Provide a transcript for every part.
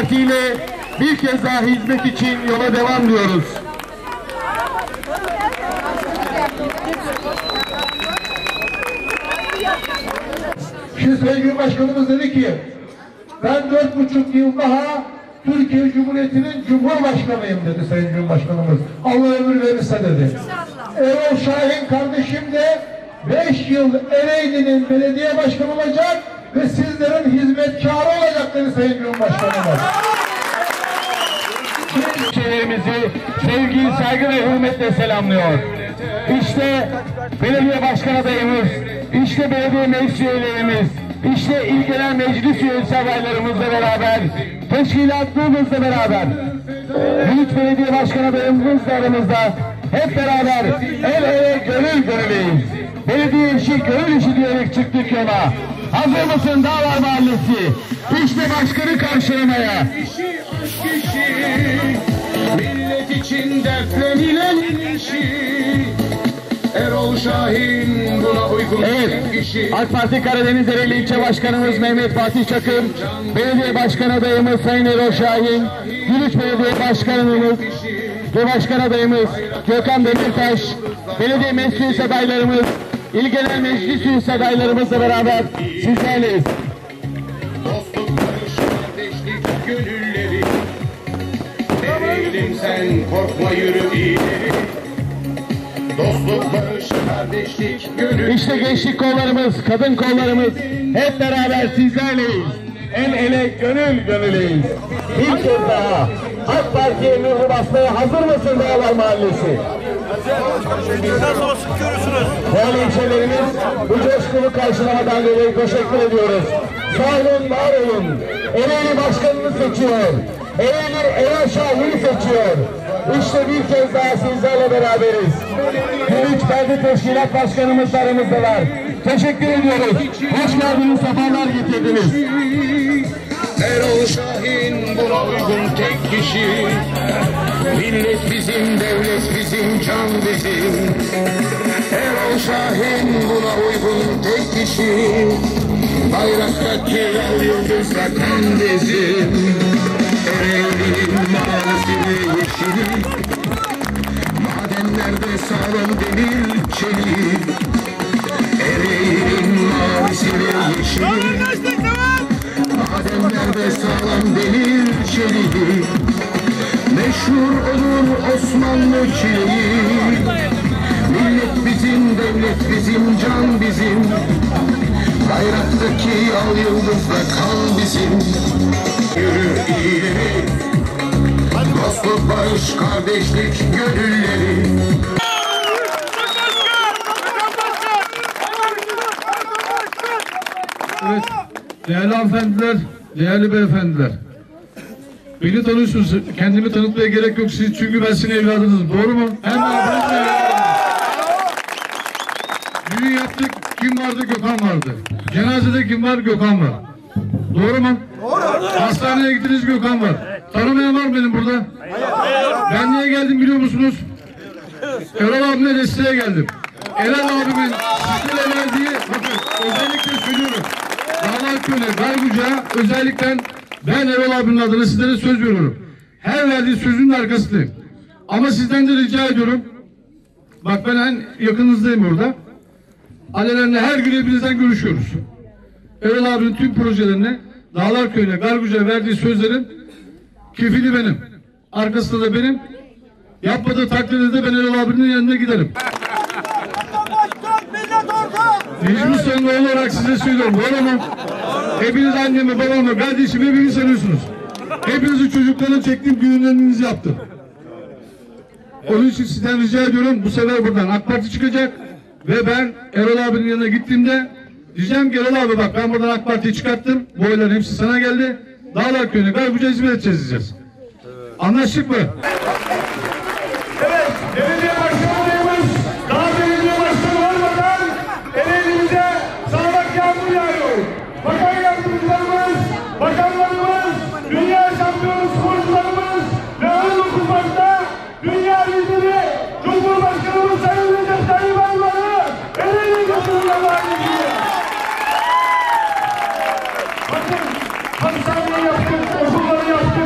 Parti ile bir kez daha hizmet için yola devam diyoruz. Şimdi Sayın Cumhurbaşkanımız dedi ki ben dört buçuk yıl daha Türkiye Cumhuriyeti'nin Cumhurbaşkanıyım dedi Sayın Cumhurbaşkanımız. Allah ömür verirse dedi. Erol Şahin kardeşim de beş yıl Ereğli'nin belediye başkanı olacak ve sizlerin hizmetkarı olacak dedi Sayın Cumhurbaşkanımız. Şehirimizi sevgi, saygı ve hürmetle selamlıyor. İşte belediye başkan adayımız, işte belediye meclis üyelerimiz, işte il genel meclis üyesi adaylarımızla beraber, teşkilatlarımızla beraber, Büyük Belediye Başkan adayımız da aramızda hep beraber el ele gönül gönüleyiz. Belediye işi gönül işi diyerek çıktık yola. Hazır mısın Dağlar Mahallesi? İşte başkanı karşılamaya. kişi aşk kişi Millet için dertlenilen kişi Erol Şahin buna uygun Evet, kişi AK Parti Karadeniz Ereğli İlçe Başkanımız Mehmet Fatih Çakır, Belediye Başkan adayımız Sayın Erol Şahin, Gülüç Belediye Başkanımız ve Başkan adayımız Gökhan Demirtaş, Belediye Meclis adaylarımız, İl Genel Meclis Üyesi adaylarımızla beraber sizlerleyiz. Dostluk, barış, kardeşlik, gönülleri Ereğlim sen korkma yürü ileri Dostluk, barış, kardeşlik, gönül İşte gençlik kollarımız, kadın kollarımız hep beraber sizlerleyiz. El ele gönül gönüleyiz. Bir kez daha AK Parti'ye mührü basmaya hazır mısın Dağlar Mahallesi? Değerli ilçelerimiz bu coşkulu karşılamadan dolayı teşekkür ediyoruz. Sağ olun, var olun. Ereğli Başkanını seçiyor. Ereğli Erol Şahin'i seçiyor. İşte bir kez daha sizlerle beraberiz. Gülüç Belediye Teşkilat Başkanımız da aramızdalar. Teşekkür ediyoruz. Hoş geldiniz, sefalar getirdiniz. Erol Şahin buna uygun tek kişi Millet bizim, devlet bizim, can bizim. Erol Şahin buna uygun tek kişi. Bayraktaki al yıldızla kan bizim Ereğli'nin mavisi yeşili. Madenlerde sağlam demir çelik. Ereğli'nin mavisi yeşili. Madenlerde sağlam demir çeliği Meşhur olur Osmanlı çileği. Millet bizim, devlet bizim, can bizim. Bayraktaki al yıldızla kan bizim. Yürü ileri. Dostluk, barış, kardeşlik, gönülleri. Evet, değerli hanımefendiler, değerli beyefendiler. Beni tanıyorsunuz, kendimi tanıtmaya gerek yok siz çünkü ben sizin evladınızım, doğru mu? Hem de ablanızın evladınızım. Düğün yaptık, kim vardı? Gökhan vardı. Cenazede kim var? Gökhan var. Doğru mu? Doğru. Hastaneye gittiniz Gökhan var. Tanımayan var mı benim burada? Ben niye geldim biliyor musunuz? Erol abime desteğe geldim. Erol abimin sizlere verdiği, bakın özellikle söylüyorum. Dağlar Köyü'ne, Garguca özellikle ben Erol abimin adına sizlere söz veriyorum. Her verdiği sözün arkasındayım. Ama sizden de rica ediyorum. Bak ben en yakınınızdayım orada. Alelende her gün hepinizden görüşüyoruz. Erol abinin tüm projelerine Dağlar Köyü'ne, Garguca verdiği sözlerin kefili benim. Arkasında da benim. Yapmadığı takdirde de ben Erol abinin yanına giderim. Mecbur sonunda olarak size söylüyorum. Doğru mu? Hepiniz annemi, babamı, kardeşimi hepiniz sanıyorsunuz. Hepinizin çocuklarına çektiğim düğünlerinizi yaptım. Onun için sizden rica ediyorum bu sefer buradan AK Parti çıkacak ve ben Erol abinin yanına gittiğimde diyeceğim ki Erol abi bak ben buradan AK Parti'yi çıkarttım. Bu oyların hepsi sana geldi. Dağlar Köyü'ne Garbuca hizmet edeceğiz diyeceğiz. Anlaştık mı? Belediye başkanlığımız daha belediye başkanı olmadan Ereğli'mize sağanak yağmur yağıyor. Bakan yardımcılarımız, bakanlarımız, dünya şampiyonu sporcularımız ve ön okulmakta dünya lideri Cumhurbaşkanımız Sayın Recep Tayyip Erdoğan'ı Ereğli götürürler valiliğe. Bakın hastaneyi yaptık, okulları yaptık.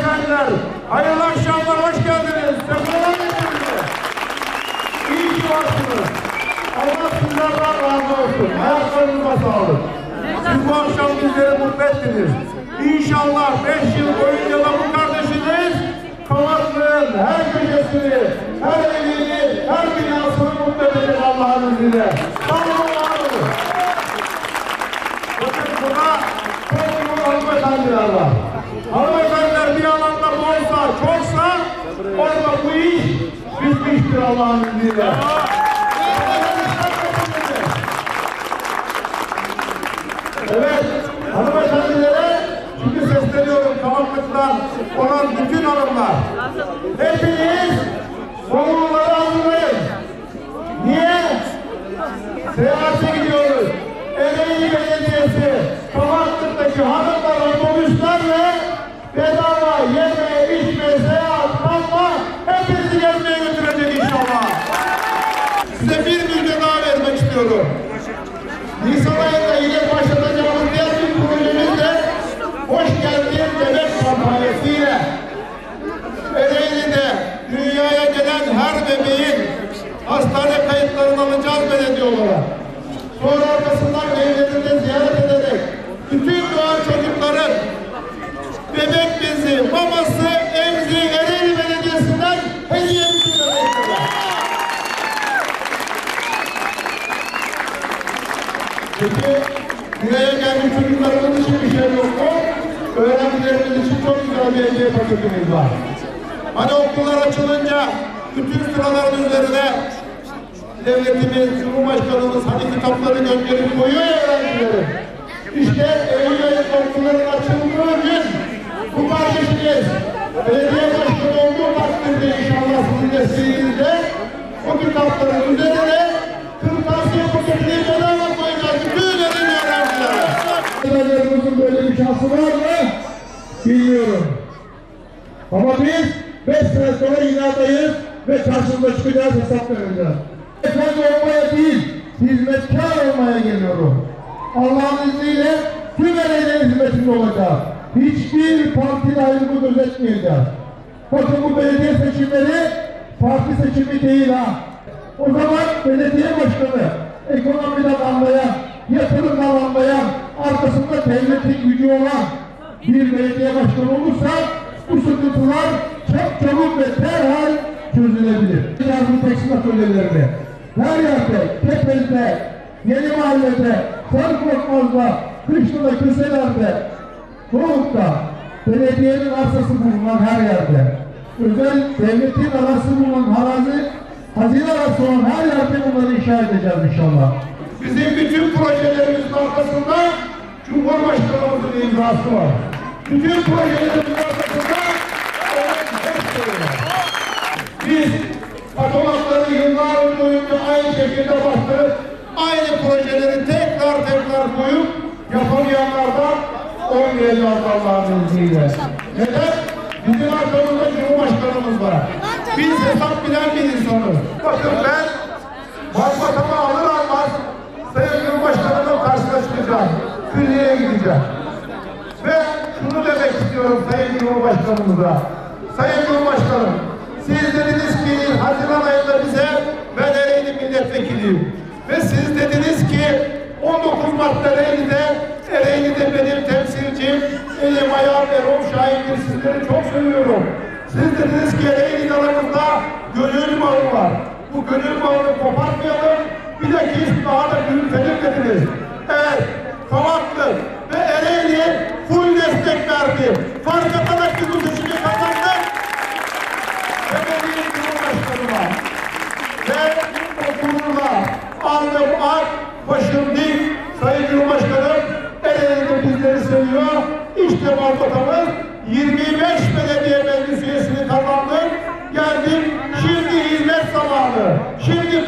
hanımefendiler. Hayırlı akşamlar, hoş geldiniz. Sefalar getirdiniz. İyi ki varsınız. Allah sizlerden razı olsun. Hayatlarınıza sağlık. Siz bu akşam bizleri mutlu ettiniz. İnşallah 5 yıl boyunca da bu kardeşiniz Kavaklı'nın her köşesini, her evini, her binasını mutlu edecek Allah'ın izniyle. Sağ olun. Bakın burada toplumun hanımefendiler var. Hanımefendiler bir alanda bolsa, çoksa orada bu iş bitmiştir Allah'ın izniyle. Evet, hanımefendilere şimdi sesleniyorum Kavaklık'tan olan bütün hanımlar. Hepiniz bavulları hazırlayın. Niye? Seyahate gidiyoruz. Ereğli Belediyesi Kavaklık'taki hanımlar otobüslerle bedava yeme, içme, seyahat, kalma hepinizi gezmeye götürecek inşallah. Size bir müjde daha vermek istiyorum. Nisan ayında yine başlatacağımız diğer bir projemiz de Hoş Geldin Bebek kampanyasıyla Ereğli'de dünyaya gelen her bebeğin hastane kayıtlarını alacağız belediye olarak. Sonra arkasından evlerinde ziyaret ederek bütün doğan çocukların bebek bezi, maması, emziği Ereğli Belediyesi'nden hediyemizi vermektedir. Peki dünyaya gelmiş çocuklarımız için bir şey yok mu? Öğrencilerimiz için çok güzel bir hediye paketimiz var. Hani okullar açılınca bütün sıraların üzerine devletimiz, Cumhurbaşkanımız hani kitapları gönderip koyuyor ya öğrencilerin. İşte Eylül ayında okulların açıldığı gün bu kardeşiniz belediye başkanı olduğu takdirde inşallah sizin desteğinizle o kitapların üzerine kırtasiye paketini bedava koyacağız bütün elim öğrencilere. Öğrencilerimizin böyle bir şansı var mı? Bilmiyorum. Ama biz 5 sene sonra yine ve karşımıza çıkacağız hesap vereceğiz. Efendi olmaya değil, hizmetkar olmaya geliyorum. Allah'ın izniyle tüm ereğine hizmetinde olacağız. Hiçbir partide ayrımı gözetmeyeceğiz. Bakın bu belediye seçimleri parti seçimi değil ha. O zaman belediye başkanı ekonomiden anlayan, yatırımdan anlayan, arkasında devletin gücü olan bir belediye başkanı olursa bu sıkıntılar çok çabuk ve derhal çözülebilir. Yardım tekstil atölyelerinde, her yerde, Tepeli'de, Yeni Mahalle'de, Sarıkorkmaz'da, Kışlı'da, Köselerde, Doğuk'ta, belediyenin arsası bulunan her yerde, özel devletin arası bulunan arazi, hazine arası olan her yerde bunları inşa edeceğiz inşallah. Bizim bütün projelerimizin arkasında Cumhurbaşkanımızın imzası var. Bütün projelerimizin arkasında onun desteği var. Biz patronatları yıllar boyunca aynı şekilde baktık. Aynı projeleri tekrar tekrar koyup yapamayanlardan olmayacağız Allah'ın izniyle. Neden? Bizim arkamızda Cumhurbaşkanımız var. Biz hesap bilen bir insanız. Bakın ben Başbakanı alır almaz Sayın Cumhurbaşkanı'nın karşısına çıkacağım. Külliye'ye gideceğim. Ve şunu demek istiyorum Sayın Cumhurbaşkanımıza. Sayın Cumhurbaşkanım, siz dediniz ki Haziran ayında bize ben Ereğli milletvekiliyim. Ve siz dediniz ki 19 Mart Ereğli'de Ereğli'de benim temsilcim elim ayağım Erol Şahin'dir. Sizleri çok seviyorum. Siz dediniz ki Ereğli aramızda gönül bağı var. Bu gönül bağını kopartmayalım. Bir de ki daha da büyütelim dediniz. Evet, Kavaklı ve Ereğli full destek verdi. Fark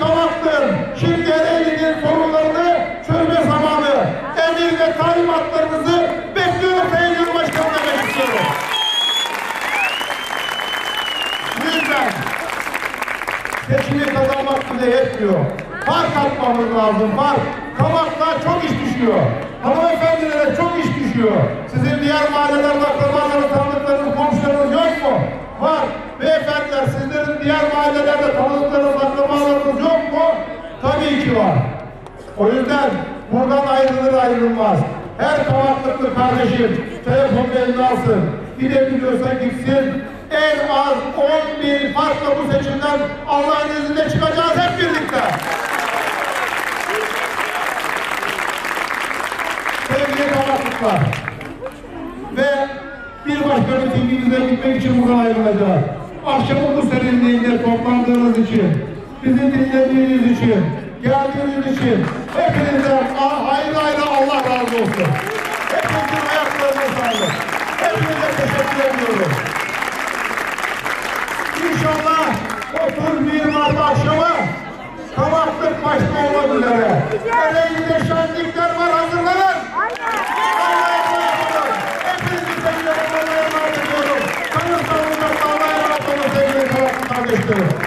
Kavaklı'nın, şimdi Ereğli'nin sorunlarını çözme zamanı. Emir ve talimatlarınızı bekliyorum Sayın Cumhurbaşkanım demek istiyorum. Lütfen. Seçimi kazanmak bile yetmiyor. Fark atmamız lazım, fark. Kavaklar çok iş düşüyor. Hanımefendilere çok iş düşüyor. Sizin diğer mahallelerde akrabalarınız, tanıdıklarınız, komşularınız yok mu? Var. Beyefendiler sizlerin diğer mahallelerde tanıdıklarınız, akrabalarınız yok mu? Tabii ki var. O yüzden buradan ayrılır ayrılmaz. Her kavaklıklı kardeşim telefonu eline alsın. Gidebiliyorsa gitsin. En az 10 bin farkla bu seçimden Allah'ın izniyle çıkacağız hep birlikte. Sevgili kavaklıklar. Ve bir başka mitingimize gitmek için buradan ayrılacağız. Akşamın bu serinliğinde toplandığınız için, bizi dinlediğiniz için, geldiğiniz için hepinizden a- ayrı ayrı Allah razı olsun. Hepinizin ayaklarına sağlık. Hepinize teşekkür ediyorum. İnşallah 31 Mart akşamı Kavaklık başta olmak üzere. Ereğli'de esto.